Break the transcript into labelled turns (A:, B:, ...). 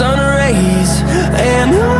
A: sun rays And on